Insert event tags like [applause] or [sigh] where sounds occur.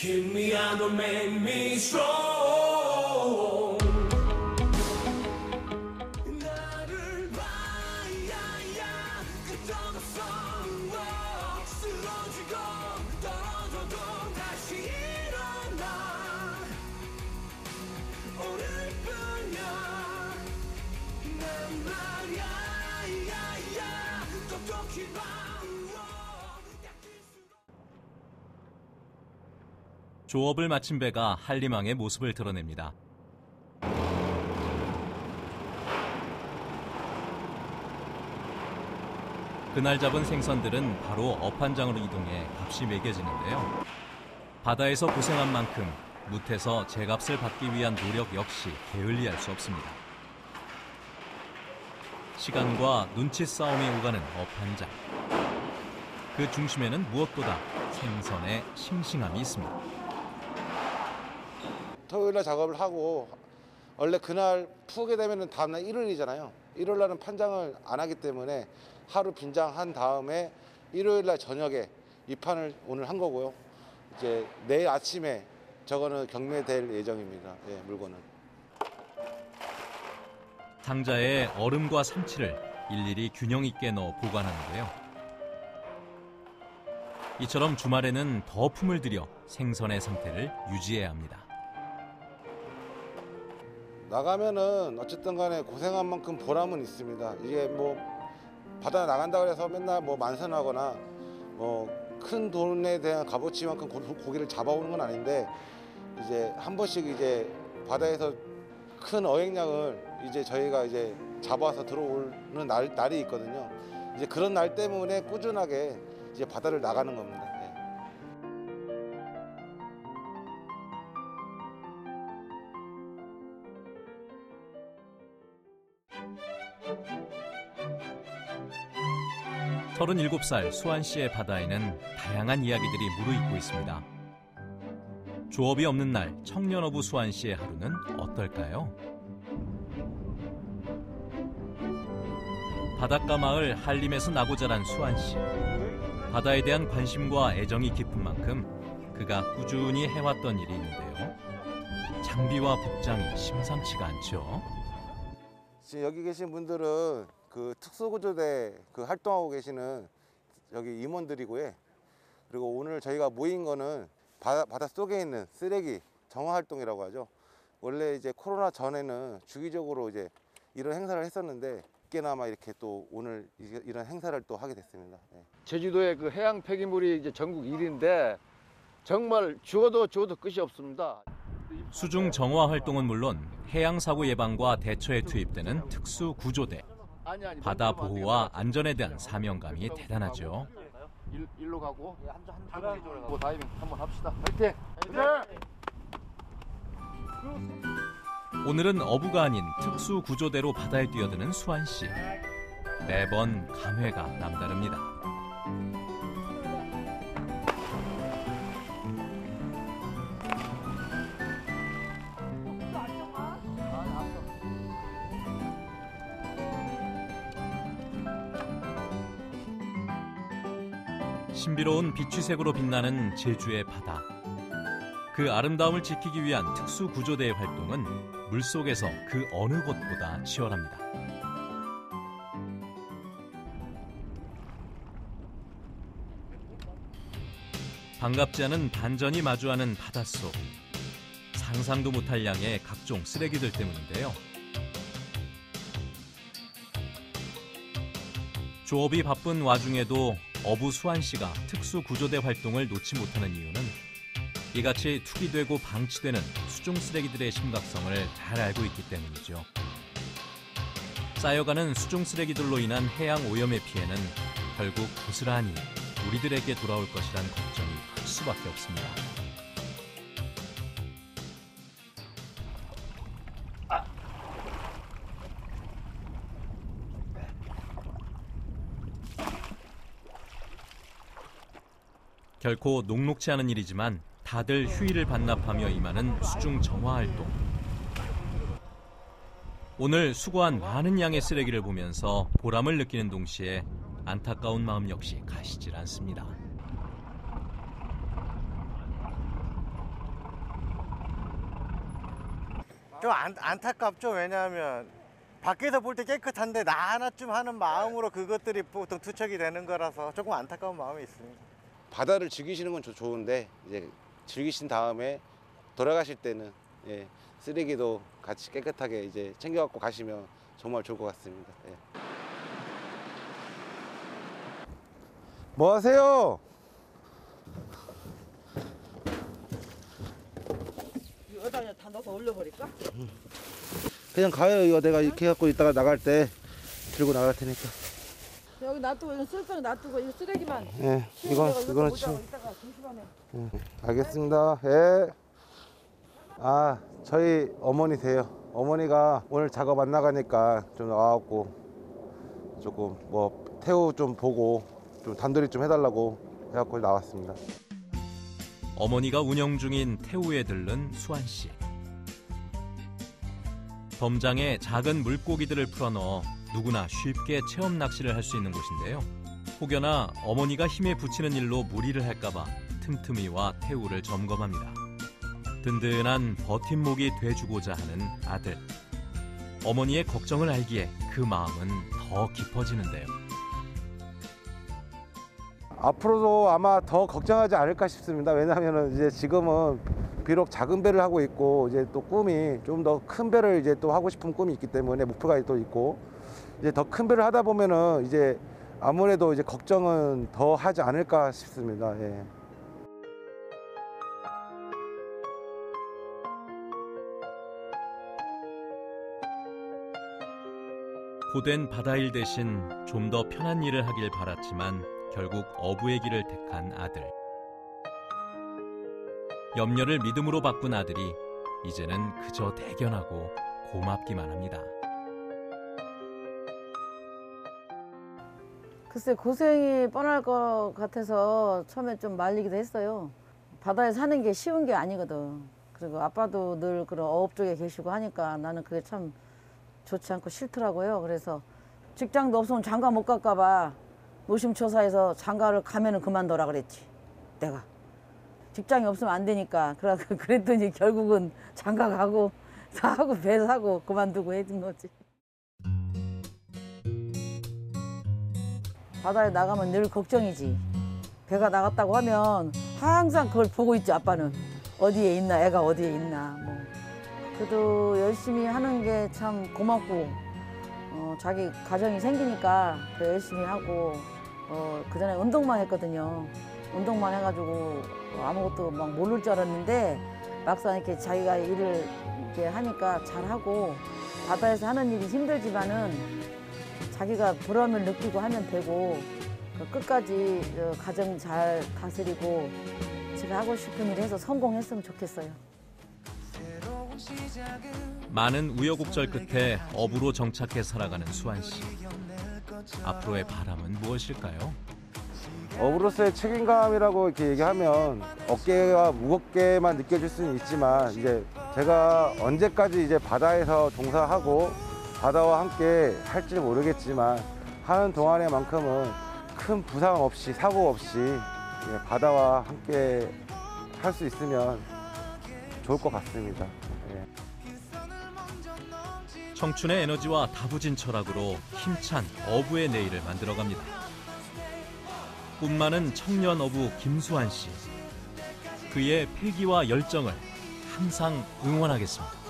Kill me and make me strong. 조업을 마친 배가 한림항의 모습을 드러냅니다. 그날 잡은 생선들은 바로 어판장으로 이동해 값이 매겨지는데요. 바다에서 고생한 만큼 뭇에서 제값을 받기 위한 노력 역시 게을리할 수 없습니다. 시간과 눈치 싸움이 오가는 어판장. 그 중심에는 무엇보다 생선의 싱싱함이 있습니다. 토요일 날 작업을 하고 원래 그날 푸게 되면은 다음날 일요일이잖아요. 일요일 날은 판장을 안 하기 때문에 하루 빈장한 다음에 일요일 날 저녁에 이 판을 오늘 한 거고요. 이제 내일 아침에 저거는 경매될 예정입니다. 예, 물건은. 상자에 얼음과 삼치를 일일이 균형 있게 넣어 보관하는데요. 이처럼 주말에는 더 품을 들여 생선의 상태를 유지해야 합니다. 나가면은 어쨌든 간에 고생한 만큼 보람은 있습니다. 이게 뭐 바다 나간다 그래서 맨날 뭐 만선하거나 뭐 큰 돈에 대한 값어치만큼 고- 고기를 잡아오는 건 아닌데 이제 한 번씩 이제 바다에서 큰 어획량을 이제 저희가 이제 잡아서 들어오는 날, 날이 있거든요. 이제 그런 날 때문에 꾸준하게 이제 바다를 나가는 겁니다. 37살 수환 씨의 바다에는 다양한 이야기들이 무르익고 있습니다. 조업이 없는 날 청년어부 수환 씨의 하루는 어떨까요? 바닷가 마을 한림에서 나고 자란 수환 씨. 바다에 대한 관심과 애정이 깊은 만큼 그가 꾸준히 해왔던 일이 있는데요. 장비와 복장이 심상치가 않죠. 지금 여기 계신 분들은 그 특수구조대 그 활동하고 계시는 여기 임원들이고요. 그리고 오늘 저희가 모인 거는 바다, 바다 속에 있는 쓰레기 정화 활동이라고 하죠. 원래 이제 코로나 전에는 주기적으로 이제 이런 행사를 했었는데 꽤나마 이렇게 또 오늘 이- 이런 행사를 또 하게 됐습니다. 예. 제주도의 그 해양 폐기물이 이제 전국 1위인데 정말 죽어도 죽어도 끝이 없습니다. 수중 정화 활동은 물론 해양 사고 예방과 대처에 투입되는 특수 구조대. 아니 아니 바다 보호와 안전에 대한 사명감이 대단하죠. 일, 일로 가고 뭐 다이빙 한번 합시다. 화이팅! 오늘은 어부가 아닌 특수 구조대로 바다에 뛰어드는 수환 씨. 매번 감회가 남다릅니다. 신비로운 비취색으로 빛나는 제주의 바다. 그 아름다움을 지키기 위한 특수 구조대의 활동은 물속에서 그 어느 곳보다 치열합니다. 반갑지 않은 반전이 마주하는 바닷속. 상상도 못할 양의 각종 쓰레기들 때문인데요. 조업이 바쁜 와중에도 어부 수환 씨가 특수 구조대 활동을 놓지 못하는 이유는 이같이 투기되고 방치되는 수중 쓰레기들의 심각성을 잘 알고 있기 때문이죠. 쌓여가는 수중 쓰레기들로 인한 해양 오염의 피해는 결국 고스란히 우리들에게 돌아올 것이란 걱정이 클 수밖에 없습니다. 결코 녹록치 않은 일이지만 다들 휴일을 반납하며 임하는 수중 정화 활동. 오늘 수고한 많은 양의 쓰레기를 보면서 보람을 느끼는 동시에 안타까운 마음 역시 가시질 않습니다. 좀 안, 안타깝죠. 왜냐하면 밖에서 볼 때 깨끗한데 나 하나쯤 하는 마음으로 그것들이 보통 투척이 되는 거라서 조금 안타까운 마음이 있습니다. 바다를 즐기시는 건 좋- 좋은데 이제 즐기신 다음에 돌아가실 때는 예, 쓰레기도 같이 깨끗하게 이제 챙겨 갖고 가시면 정말 좋을 것 같습니다. 예. 뭐 하세요? 여기다 다 넣어서 올려버릴까? 그냥 가요. 이거 내가 이렇게 해갖고 이따가 나갈 때 들고 나갈 테니까. 여기 놔두고 이거 쓸병 놔두고 이거 쓰레기만 예, 이건 이거는. 오자고 이따가 조심하면 알겠습니다. 예. 아, 저희 어머니세요. 어머니가 오늘 작업 안 나가니까 좀 나와갖고 조금 뭐 태우 좀 보고 좀 단돌이 좀 해달라고 해갖고 나왔습니다. 어머니가 운영 중인 태우에 들른 수환 씨. 범장에 작은 물고기들을 풀어넣어 누구나 쉽게 체험 낚시를 할 수 있는 곳인데요. 혹여나 어머니가 힘에 부치는 일로 무리를 할까봐 틈틈이 와 태우를 점검합니다. 든든한 버팀목이 돼주고자 하는 아들. 어머니의 걱정을 알기에 그 마음은 더 깊어지는데요. 앞으로도 아마 더 걱정하지 않을까 싶습니다. 왜냐하면 이제 지금은 비록 작은 배를 하고 있고 이제 또 꿈이 좀 더 큰 배를 이제 또 하고 싶은 꿈이 있기 때문에 목표가 또 있고 이제 더 큰 배를 하다 보면은 이제 아무래도 이제 걱정은 더 하지 않을까 싶습니다. 예. 고된 바다 일 대신 좀 더 편한 일을 하길 바랐지만 결국 어부의 길을 택한 아들. 염려를 믿음으로 바꾼 아들이 이제는 그저 대견하고 고맙기만 합니다. 글쎄 고생이 뻔할 것 같아서 처음에 좀 말리기도 했어요. 바다에 사는 게 쉬운 게 아니거든. 그리고 아빠도 늘 그런 어업 쪽에 계시고 하니까 나는 그게 참 좋지 않고 싫더라고요. 그래서 직장도 없으면 장가 못 갈까 봐 노심초사해서 장가를 가면은 그만둬라 그랬지 내가. 직장이 없으면 안 되니까. [laughs] 그랬더니 결국은 장가 가고 사고 배 사고 그만두고 해준 거지 바다에 나가면 늘 걱정이지. 배가 나갔다고 하면 항상 그걸 보고 있지 아빠는 어디에 있나 애가 어디에 있나 뭐 그래도 열심히 하는 게 참 고맙고 어, 자기 가정이 생기니까 더 열심히 하고 어, 그 전에 운동만 했거든요. 운동만 해가지고 아무것도 막 모를 줄 알았는데 막상 이렇게 자기가 일을 이렇게 하니까 잘하고 바다에서 하는 일이 힘들지만은 자기가 보람을 느끼고 하면 되고 그 끝까지 어, 가정 잘 다스리고 제가 하고 싶은 일 해서 성공했으면 좋겠어요. 많은 우여곡절 끝에 어부로 정착해 살아가는 수환 씨. 앞으로의 바람은 무엇일까요? 어부로서의 책임감이라고 이렇게 얘기하면 어깨가 무겁게만 느껴질 수는 있지만 이제 제가 언제까지 이제 바다에서 종사하고 바다와 함께 할지 모르겠지만 하는 동안에만큼은 큰 부상 없이 사고 없이 예, 바다와 함께 할 수 있으면 좋을 것 같습니다. 예. 청춘의 에너지와 다부진 철학으로 힘찬 어부의 내일을 만들어갑니다. 꿈 많은 청년 어부 김수환 씨. 그의 패기와 열정을 항상 응원하겠습니다.